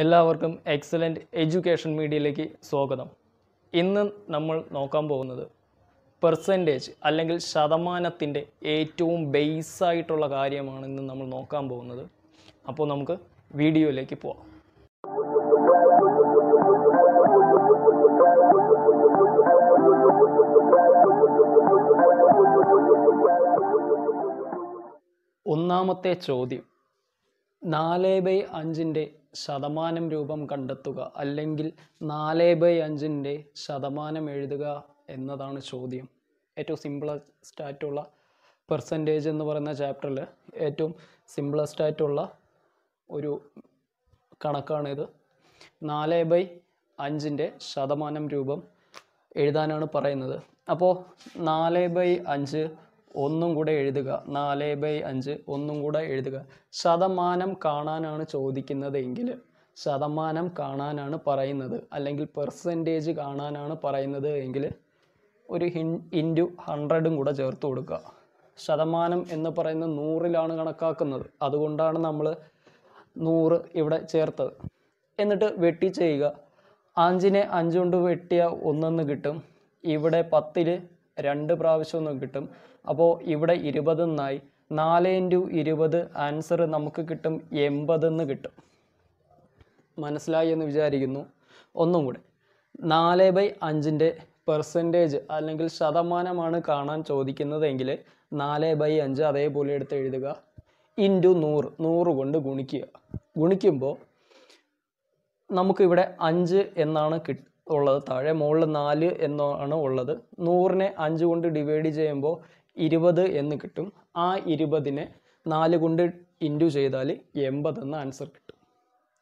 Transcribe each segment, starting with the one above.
എല്ലാവർക്കും excellent education മീഡിയയിലേക്ക് സ്വാഗതം. ഇന്ന് നമ്മൾ നോക്കാൻ പോകുന്നത് പെർസെന്റേജ് അല്ലെങ്കിൽ ശതമാനത്തിന്റെ ഏറ്റവും ബേസായിട്ടുള്ള കാര്യമാണ് ഇന്ന് നമ്മൾ നോക്കാൻ പോകുന്നത്. അപ്പോൾ നമുക്ക് വീഡിയോയിലേക്ക് പോവാം. ഒന്നാമത്തെ ചോദ്യം നാല് ബൈ അഞ്ചിന്റെ ശതമാനം രൂപം കണ്ടെത്തുക അല്ലെങ്കിൽ നാല് ബൈ അഞ്ചിന്റെ ശതമാനം എഴുതുക എന്നതാണ് ചോദ്യം. ഏറ്റവും സിമ്പിളസ്റ്റ് ആയിട്ടുള്ള പെർസെന്റേജ് എന്ന് പറയുന്ന ചാപ്റ്ററിൽ ഏറ്റവും സിമ്പിളസ്റ്റ് ആയിട്ടുള്ള ഒരു കണക്കാണിത്. നാല് ബൈ അഞ്ചിന്റെ ശതമാനം രൂപം എഴുതാനാണ് പറയുന്നത്. അപ്പോൾ നാല് ബൈ അഞ്ച് ഒന്നും കൂടെ എഴുതുക. നാല് ബൈ അഞ്ച് ഒന്നും കൂടെ എഴുതുക. ശതമാനം കാണാനാണ് ചോദിക്കുന്നത് എങ്കിൽ ശതമാനം കാണാനാണ് പറയുന്നത്. അല്ലെങ്കിൽ പെർസെന്റേജ് കാണാനാണ് പറയുന്നത് എങ്കിൽ ഒരു ഹിൻ ഇന്റു ഹൺഡ്രഡും കൂടെ ചേർത്ത് കൊടുക്കുക. ശതമാനം എന്ന് പറയുന്നത് നൂറിലാണ് കണക്കാക്കുന്നത്. അതുകൊണ്ടാണ് നമ്മൾ നൂറ് ഇവിടെ ചേർത്തത്. എന്നിട്ട് വെട്ടി ചെയ്യുക. അഞ്ചിനെ അഞ്ച് കൊണ്ട് വെട്ടിയ ഒന്നെന്ന് കിട്ടും. ഇവിടെ പത്തിൽ രണ്ട് പ്രാവശ്യം ഒന്നും കിട്ടും. അപ്പോൾ ഇവിടെ ഇരുപത് എന്നായി നാല് ഇന്റു ഇരുപത് ആൻസർ നമുക്ക് കിട്ടും എൺപതെന്ന് കിട്ടും. മനസ്സിലായി എന്ന് വിചാരിക്കുന്നു. ഒന്നും കൂടെ. നാല് ബൈ അഞ്ചിന്റെ പെർസെന്റേജ് അല്ലെങ്കിൽ ശതമാനമാണ് കാണാൻ ചോദിക്കുന്നതെങ്കിൽ നാല് ബൈ അഞ്ച് അതേപോലെ എടുത്ത് എഴുതുക. ഇന്റു നൂറ്. നൂറ് കൊണ്ട് ഗുണിക്കുക. ഗുണിക്കുമ്പോൾ നമുക്കിവിടെ അഞ്ച് എന്നാണ് കിട്ട് ഉള്ളത്. താഴെ മുകളിൽ നാല് എന്നാണ് ഉള്ളത്. നൂറിനെ അഞ്ച് കൊണ്ട് ഡിവൈഡ് ചെയ്യുമ്പോൾ ഇരുപത് എന്ന് കിട്ടും. ആ ഇരുപതിനെ നാല് കൊണ്ട് ഇന്റു ചെയ്താൽ എൺപത് എന്ന ആൻസർ കിട്ടും.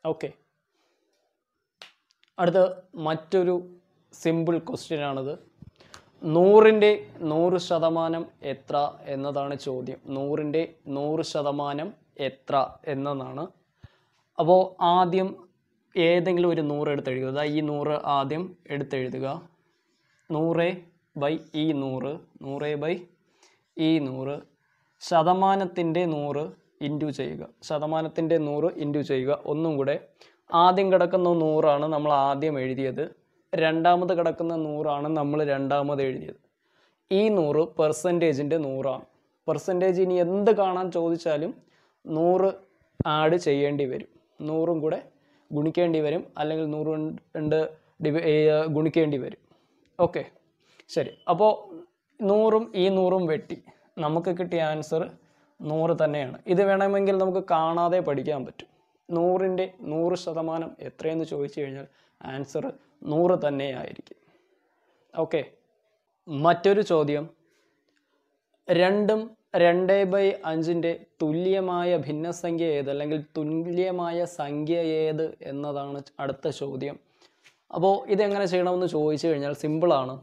ഓക്കെ അടുത്ത മറ്റൊരു സിമ്പിൾ ക്വസ്റ്റ്യൻ ആണിത്. നൂറിന്റെ നൂറ് ശതമാനം എത്ര എന്നതാണ് ചോദ്യം. നൂറിന്റെ നൂറ് ശതമാനം എത്ര എന്നതാണ്. അപ്പോൾ ആദ്യം ഏതെങ്കിലും ഒരു നൂറ് എടുത്തെഴുതുക. അതായത് ഈ നൂറ് ആദ്യം എടുത്തെഴുതുക. നൂറ് ബൈ ഈ നൂറ് നൂറ് ബൈ ഈ നൂറ് ശതമാനത്തിന്റെ നൂറ് ഇന്റു ചെയ്യുക. ശതമാനത്തിന്റെ നൂറ് ഇന്റു ചെയ്യുക. ഒന്നും കൂടെ ആദ്യം കിടക്കുന്ന നൂറാണ് നമ്മൾ ആദ്യം എഴുതിയത്. രണ്ടാമത് കിടക്കുന്ന നൂറാണ് നമ്മൾ രണ്ടാമത് എഴുതിയത്. ഈ നൂറ് പെർസെന്റേജിന്റെ നൂറാണ്. പെർസെന്റേജ് ഇനി എന്ത് കാണാൻ ചോദിച്ചാലും നൂറ് ആഡ് ചെയ്യേണ്ടി വരും. നൂറും കൂടെ ഗുണിക്കേണ്ടി വരും അല്ലെങ്കിൽ നൂറ് കൊണ്ട് ഗുണിക്കേണ്ടി വരും. ഓക്കെ. ശരി. അപ്പോൾ നൂറും ഈ നൂറും വെട്ടി. നമുക്ക് കിട്ടിയ ആൻസർ നൂറ് തന്നെയാണ്. ഇത് വേണമെങ്കിൽ നമുക്ക് കാണാതെ പഠിക്കാൻ പറ്റും. നൂറിന്റെ നൂറ് ശതമാനം എത്രയെന്ന് ചോദിച്ചു കഴിഞ്ഞാൽ ആൻസർ നൂറ് തന്നെയായിരിക്കും. ഓക്കെ. മറ്റൊരു ചോദ്യം. രണ്ടും രണ്ട് ബൈ അഞ്ചിന്റെ തുല്യമായ ഭിന്നസംഖ്യ ഏത് അല്ലെങ്കിൽ തുല്യമായ സംഖ്യ ഏത് എന്നതാണ് അടുത്ത ചോദ്യം. അപ്പോൾ ഇതെങ്ങനെ ചെയ്യണമെന്ന് ചോദിച്ചു കഴിഞ്ഞാൽ സിമ്പിളാണ്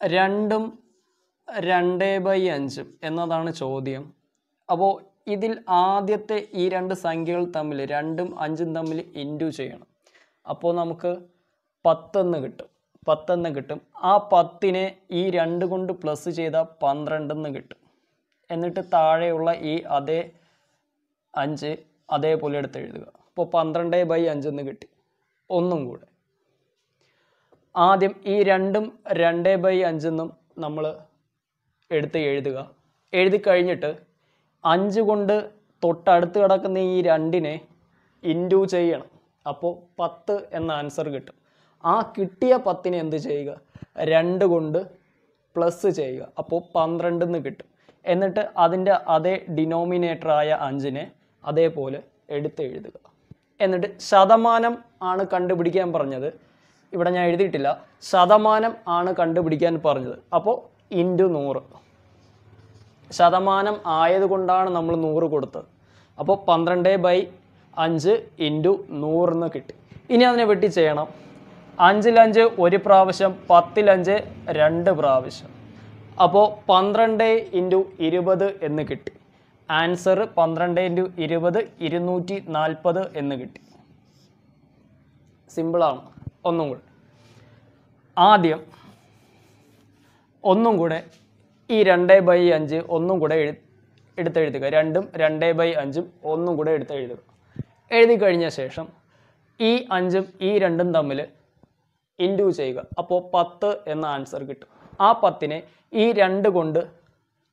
രണ്ടും രണ്ട് ബൈ അഞ്ചും എന്നതാണ് ചോദ്യം. അപ്പോൾ ഇതിൽ ആദ്യത്തെ ഈ രണ്ട് സംഖ്യകൾ തമ്മിൽ രണ്ടും അഞ്ചും തമ്മിൽ ഇന്റു ചെയ്യണം. അപ്പോൾ നമുക്ക് പത്തെന്ന് കിട്ടും. പത്തെന്ന് കിട്ടും. ആ പത്തിനെ ഈ രണ്ട് കൊണ്ട് പ്ലസ് ചെയ്താൽ പന്ത്രണ്ടെന്ന് കിട്ടും. എന്നിട്ട് താഴെയുള്ള ഈ അതേ അഞ്ച് അതേപോലെ എടുത്ത് എഴുതുക. അപ്പോൾ പന്ത്രണ്ട് ബൈ അഞ്ചെന്ന് കിട്ടി. ഒന്നും കൂടെ. ആദ്യം ഈ രണ്ടും രണ്ട് ബൈ അഞ്ചെന്നും നമ്മൾ എടുത്ത് എഴുതുക. എഴുതി കഴിഞ്ഞിട്ട് അഞ്ച് കൊണ്ട് തൊട്ടടുത്ത് കിടക്കുന്ന ഈ രണ്ടിനെ ഇന്റു ചെയ്യണം. അപ്പോൾ പത്ത് എന്ന ആൻസർ കിട്ടും. ആ കിട്ടിയ പത്തിനെ എന്ത് ചെയ്യുക? രണ്ട് കൊണ്ട് പ്ലസ് ചെയ്യുക. അപ്പോൾ പന്ത്രണ്ടെന്ന് കിട്ടും. എന്നിട്ട് അതിന്റെ അതേ ഡിനോമിനേറ്ററായ അഞ്ചിനെ അതേപോലെ എടുത്ത് എഴുതുക. എന്നിട്ട് ശതമാനം ആണ് കണ്ടുപിടിക്കാൻ പറഞ്ഞത്. ഇവിടെ ഞാൻ എഴുതിയിട്ടില്ല. ശതമാനം ആണ് കണ്ടുപിടിക്കാൻ പറഞ്ഞത്. അപ്പോൾ ഇന്റു നൂറ്. ശതമാനം ആയതുകൊണ്ടാണ് നമ്മൾ നൂറ് കൊടുത്തത്. അപ്പോൾ പന്ത്രണ്ട് ബൈ അഞ്ച് ഇന്റു നൂറിന് കിട്ടി. ഇനി അതിനെ വെട്ടി ചെയ്യണം. അഞ്ചിലഞ്ച് ഒരു പ്രാവശ്യം പത്തിലഞ്ച് രണ്ട് പ്രാവശ്യം. അപ്പോൾ പന്ത്രണ്ട് ഇന്റു ഇരുപത് എന്ന് കിട്ടി. ആൻസർ പന്ത്രണ്ട് ഇന്റു ഇരുപത് ഇരുന്നൂറ്റി നാൽപ്പത് എന്ന് കിട്ടി. സിമ്പിളാണ് ഒന്നും കൂടെ. ആദ്യം ഒന്നും കൂടെ ഈ രണ്ട് ബൈ അഞ്ച് ഒന്നും കൂടെ എഴു എടുത്തെഴുതുക. രണ്ടും രണ്ട് ബൈ അഞ്ചും ഒന്നും കൂടെ എടുത്തെഴുതുക. എഴുതി കഴിഞ്ഞ ശേഷം ഈ അഞ്ചും ഈ രണ്ടും തമ്മിൽ ഇന്റു ചെയ്യുക. അപ്പോൾ പത്ത് എന്ന ആൻസർ കിട്ടും. ആ പത്തിനെ ഈ രണ്ട് കൊണ്ട്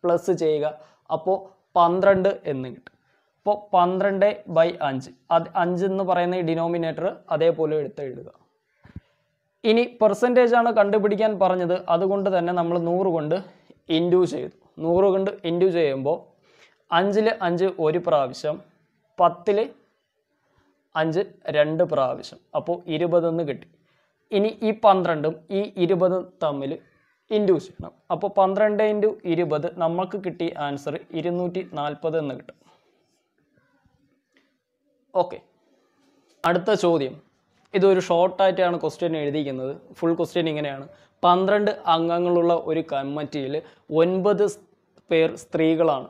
പ്ലസ് ചെയ്യുക. അപ്പോൾ പന്ത്രണ്ട് എന്ന് കിട്ടും. അപ്പോൾ പന്ത്രണ്ട് ബൈ അഞ്ച്. അത് അഞ്ച് എന്ന് പറയുന്ന ഈ ഡിനോമിനേറ്റർ അതേപോലെ എടുത്ത് എഴുതുക. ഇനി പെർസെന്റേജ് ആണ് കണ്ടുപിടിക്കാൻ പറഞ്ഞത്. അതുകൊണ്ട് തന്നെ നമ്മൾ നൂറ് കൊണ്ട് ഇന്റു ചെയ്തു. നൂറ് കൊണ്ട് ഇന്റു ചെയ്യുമ്പോൾ അഞ്ചിൽ അഞ്ച് ഒരു പ്രാവശ്യം പത്തിൽ അഞ്ച് രണ്ട് പ്രാവശ്യം. അപ്പോൾ ഇരുപതെന്ന് കിട്ടി. ഇനി ഈ പന്ത്രണ്ടും ഈ ഇരുപതും തമ്മിൽ ഇൻഡ്യൂസ് ചെയ്യണം. അപ്പോൾ പന്ത്രണ്ട് ഇന്റു ഇരുപത് നമുക്ക് കിട്ടിയ ആൻസർ ഇരുന്നൂറ്റി നാൽപ്പത് എന്ന് കിട്ടും. ഓക്കെ അടുത്ത ചോദ്യം. ഇതൊരു ഷോർട്ടായിട്ടാണ് ക്വസ്റ്റ്യൻ എഴുതിയിരിക്കുന്നത്. ഫുൾ ക്വസ്റ്റ്യൻ ഇങ്ങനെയാണ്. പന്ത്രണ്ട് അംഗങ്ങളുള്ള ഒരു കമ്മിറ്റിയിൽ ഒൻപത് പേർ സ്ത്രീകളാണ്.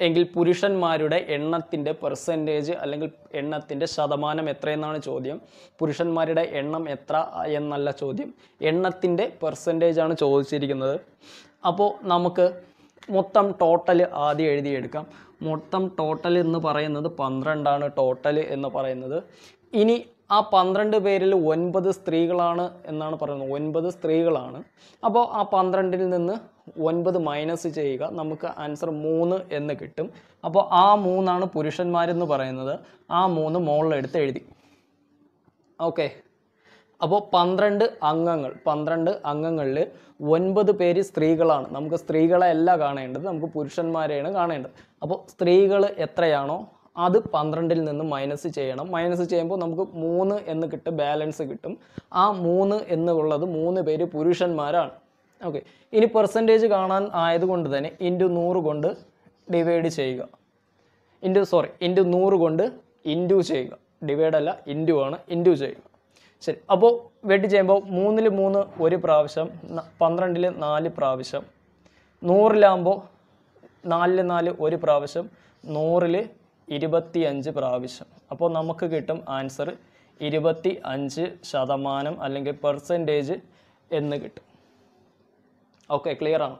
എങ്കിൽ പുരുഷന്മാരുടെ എണ്ണത്തിന്റെ പെർസെന്റേജ് അല്ലെങ്കിൽ എണ്ണത്തിന്റെ ശതമാനം എത്രയെന്നാണ് ചോദ്യം. പുരുഷന്മാരുടെ എണ്ണം എത്ര എന്നല്ല ചോദ്യം. എണ്ണത്തിന്റെ പെർസെന്റേജ് ആണ് ചോദിച്ചിരിക്കുന്നത്. അപ്പോൾ നമുക്ക് മൊത്തം ടോട്ടൽ ആദ്യം എഴുതിയെടുക്കാം. മൊത്തം ടോട്ടൽ എന്ന് പറയുന്നത് പന്ത്രണ്ടാണ് ടോട്ടൽ എന്ന് പറയുന്നത്. ഇനി ആ പന്ത്രണ്ട് പേരിൽ ഒൻപത് സ്ത്രീകളാണ് എന്നാണ് പറയുന്നത്. ഒൻപത് സ്ത്രീകളാണ്. അപ്പോൾ ആ പന്ത്രണ്ടിൽ നിന്ന് ഒൻപത് മൈനസ് ചെയ്യുക നമുക്ക് ആൻസർ മൂന്ന് എന്ന് കിട്ടും. അപ്പോൾ ആ മൂന്നാണ് പുരുഷന്മാരെന്ന് പറയുന്നത്. ആ മൂന്ന് മുകളിലെടുത്ത് എഴുതി. ഓക്കെ. അപ്പോൾ പന്ത്രണ്ട് അംഗങ്ങൾ പന്ത്രണ്ട് അംഗങ്ങളിൽ ഒൻപത് പേര് സ്ത്രീകളാണ്. നമുക്ക് സ്ത്രീകളെ അല്ല കാണേണ്ടത് നമുക്ക് പുരുഷന്മാരെയാണ് കാണേണ്ടത്. അപ്പോൾ സ്ത്രീകൾ എത്രയാണോ അത് പന്ത്രണ്ടിൽ നിന്ന് മൈനസ് ചെയ്യണം. മൈനസ് ചെയ്യുമ്പോൾ നമുക്ക് മൂന്ന് എന്ന് കിട്ടും ബാലൻസ് കിട്ടും. ആ മൂന്ന് എന്നുള്ളത് മൂന്ന് പേര് പുരുഷന്മാരാണ്. ഓക്കെ ഇനി പെർസെന്റേജ് കാണാൻ ആയതുകൊണ്ട് തന്നെ ഇന്റു നൂറ് കൊണ്ട് ഡിവൈഡ് ചെയ്യുക. ഇന്റു സോറി ഇന്റു നൂറ് കൊണ്ട് ഇന്റു ചെയ്യുക. ഡിവൈഡ് അല്ല ഇന്റു ആണ് ഇന്റു ചെയ്യുക. ശരി. അപ്പോൾ വെട്ടി ചെയ്യുമ്പോൾ മൂന്നിൽ മൂന്ന് ഒരു പ്രാവശ്യം പന്ത്രണ്ടിൽ നാല് പ്രാവശ്യം. നൂറിലാകുമ്പോൾ നാലിൽ നാല് ഒരു പ്രാവശ്യം നൂറിൽ ഇരുപത്തി അഞ്ച് പ്രാവശ്യം. അപ്പോൾ നമുക്ക് കിട്ടും ആൻസർ ഇരുപത്തി അഞ്ച് ശതമാനം അല്ലെങ്കിൽ പെർസെന്റേജ് എന്ന് കിട്ടും. ഓക്കെ ക്ലിയർ ആണ്?